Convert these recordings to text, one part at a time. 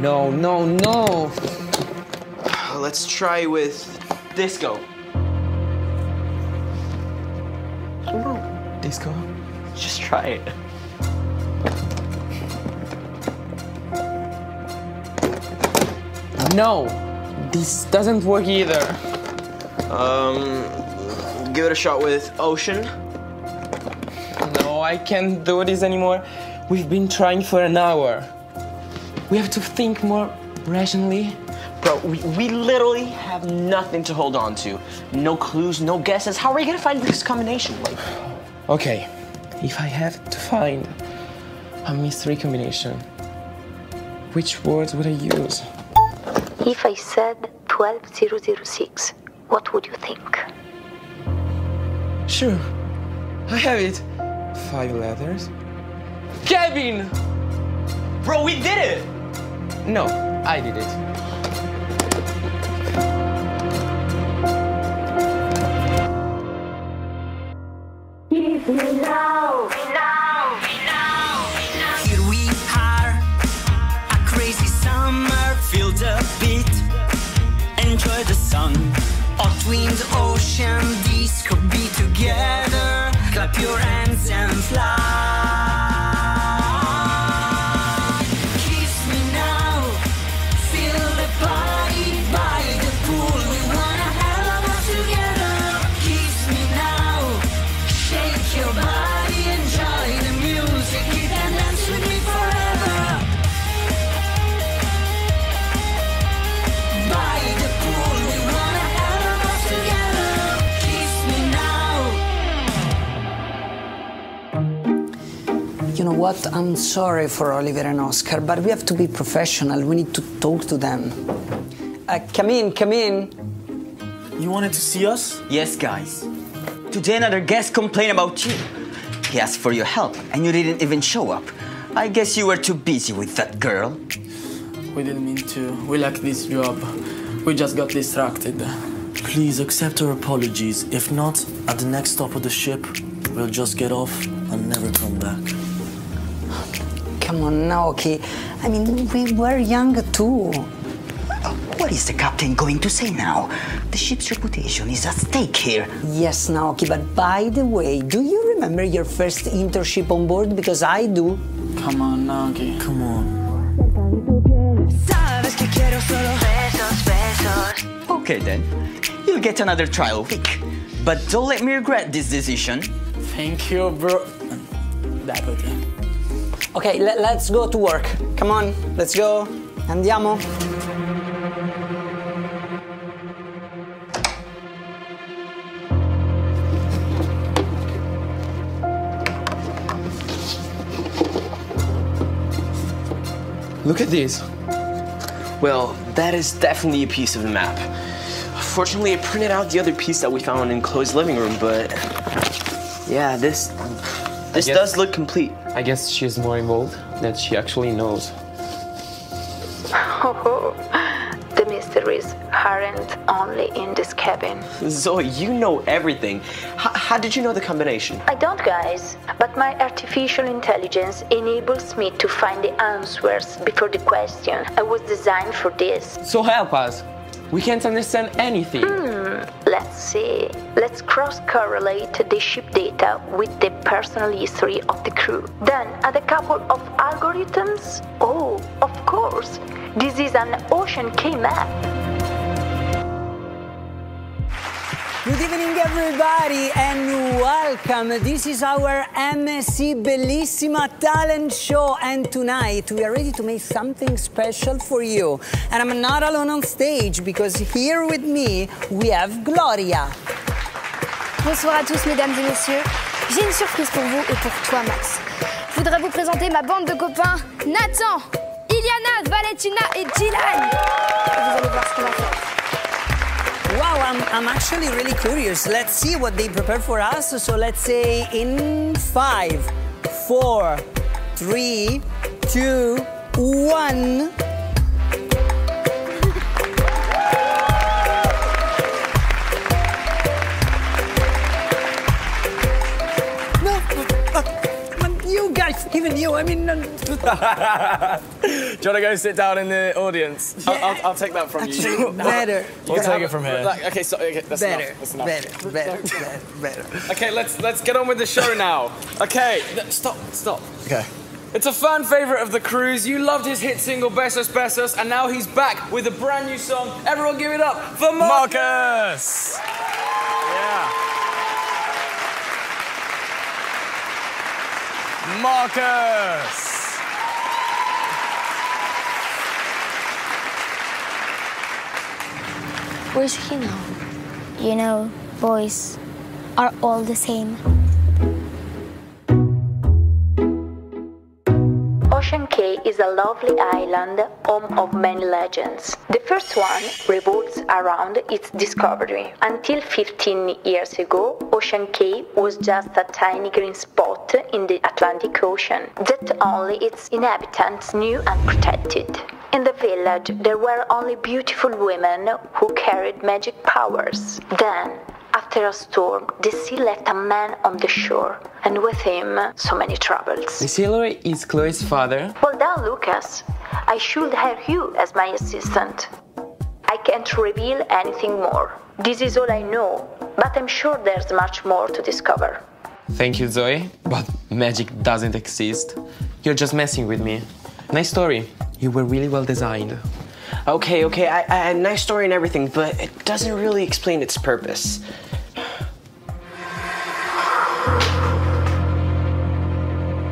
No, no, no. Let's try with disco. Disco. Just try it. No, this doesn't work either. Um, give it a shot with ocean. No, I can't do this anymore. We've been trying for an hour. We have to think more rationally. Bro, we, we literally have nothing to hold on to. No clues, no guesses. How are we gonna find this combination? Like, Okay, if I have to find a mystery combination, which words would I use? If I said 12006, what would you think? Sure, I have it. Five letters. Cabin! bro, we did it! No, I did it. Here we are, a crazy summer, feel the beat, enjoy the sun. Hot wind, ocean, disco, be together, clap your hands and fly. What? I'm sorry for Oliver and Oscar, but we have to be professional. We need to talk to them. Uh, come in, come in. You wanted to see us? Yes, guys. Today another guest complained about you. He asked for your help and you didn't even show up. I guess you were too busy with that girl. We didn't mean to. We like this job. We just got distracted. Please accept our apologies. If not, at the next stop of the ship, we'll just get off and never come back. Come on, Naoki. I mean, we were young too. What is the captain going to say now? The ship's reputation is at stake here. Yes, Naoki, but by the way, do you remember your first internship on board? Because I do. Come on, Nagi. Come on. Sabes que quiero solo besos, besos. Okay then, you'll get another trial week. But don't let me regret this decision. Thank you, bro. Deputy. Okay, le- let's go to work. Come on, let's go. Andiamo. Look at this. Well, that is definitely a piece of the map. Fortunately, I printed out the other piece that we found in Chloe's living room, but yeah, this this guess- does look complete. I guess she's more involved than she actually knows. Oh, the mysteries aren't only in this cabin. Zoe, you know everything. H- how did you know the combination? I don't, guys, but my artificial intelligence enables me to find the answers before the question. I was designed for this. So help us. We can't understand anything. Hmm. Let's see. Let's cross correlate the ship data with the personal history of the crew. Then add a couple of algorithms. Oh, of course. This is an Ocean Cay map. Good evening, everybody, and welcome. This is our MSC Bellissima talent show, and tonight we are ready to make something special for you. And I'm not alone on stage because here with me we have Gloria. Bonsoir à tous, mesdames et messieurs. J'ai une surprise pour vous et pour toi, Max. Je voudrais vous présenter ma bande de copains Nathan, Iliana, Valentina et Dylan. Vous allez voir ce qu'on va faire. I'm, I'm actually really curious. Let's see what they prepare for us. So let's say in five, four, three, two, one. No, you guys Even you, I mean, uh, Do you want to go sit down in the audience? I'll, I'll, I'll take that from actually, you. better, We'll take it from here. okay, so okay, that's better, enough. That's enough. better, better, better, better. Okay, let's let's get on with the show now. Okay, stop, stop. Okay. It's a fan favorite of the cruise. You loved his hit single Besos Besos, and now he's back with a brand new song. Everyone, give it up for Markus. Markus. Yeah. Markus. Where's he now? You know, boys are all the same. Is a lovely island, home of many legends. The first one revolves around its discovery. Until 15 years ago, Ocean Cay was just a tiny green spot in the Atlantic Ocean that only its inhabitants knew and protected. In the village, there were only beautiful women who carried magic powers. Then, after a storm, the sea left a man on the shore, and with him, so many troubles. Miss Hillary is Chloe's father. Well done, Lucas. I should have you as my assistant. I can't reveal anything more. This is all I know, but I'm sure there's much more to discover. Thank you, Zoe. But magic doesn't exist. You're just messing with me. Nice story. You were really well designed. Okay, okay, I, I, nice story and everything, but it doesn't really explain its purpose.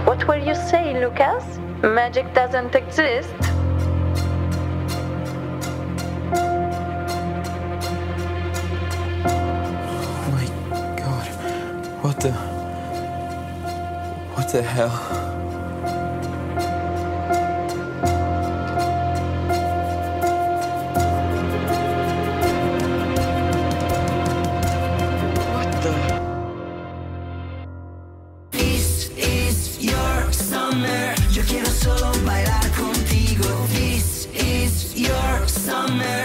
What were you saying, Lucas? Magic doesn't exist? Oh my god. What the. What the hell? man.